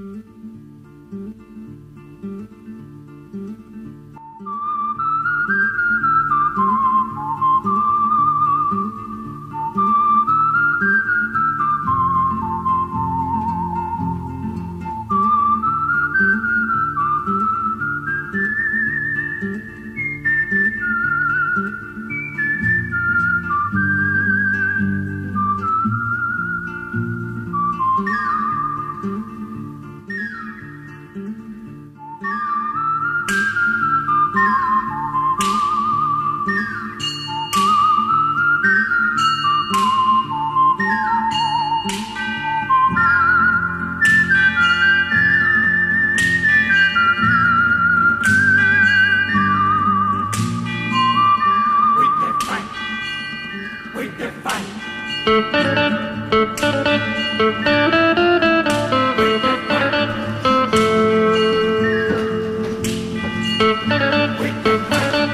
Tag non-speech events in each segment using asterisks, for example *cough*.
We We can fight. We can fight. We can fight.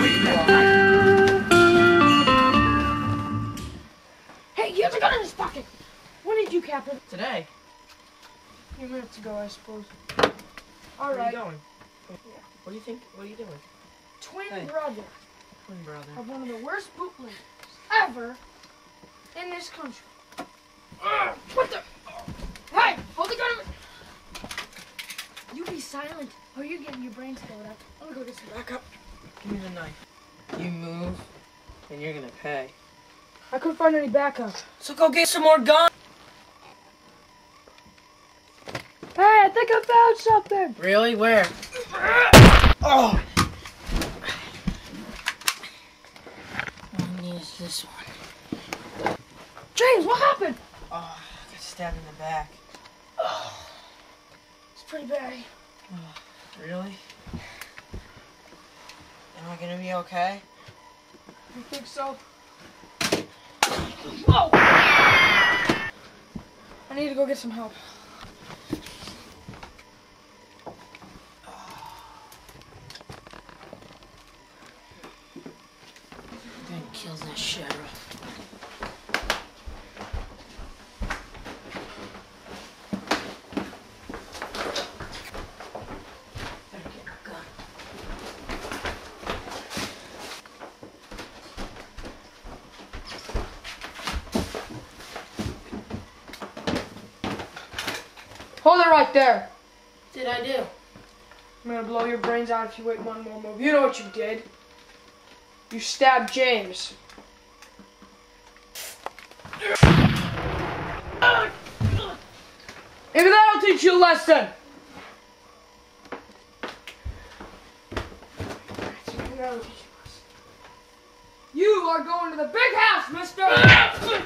We can fight. Hey, he has a gun in his pocket. When did you cap it? Today. A few minutes ago, I suppose. All Where are right. Going? What do you think? What are you doing? Twin Hey. brother Twin brother. of one of the worst bootleggers ever in this country. Ugh, what the? Hey, hold the gun. You be silent, or you're getting your brains blown up. I'm gonna go get some backup. Give me the knife. You move, and you're gonna pay. I couldn't find any backup. So go get some more guns. Hey, I think I found something. Really? Where? Oh. All I need is this one. James, what happened? Oh, I got stabbed in the back. Oh, *sighs* It's pretty bad. *sighs* Really? Am I gonna be okay? You think so? Whoa! I need to go get some help. Kills that sheriff. Better get. Hold it right there. What Did I do? I'm gonna blow your brains out if you wait one more move. You know what you did. You stabbed James. Maybe that'll teach you a lesson. You are going to the big house, mister!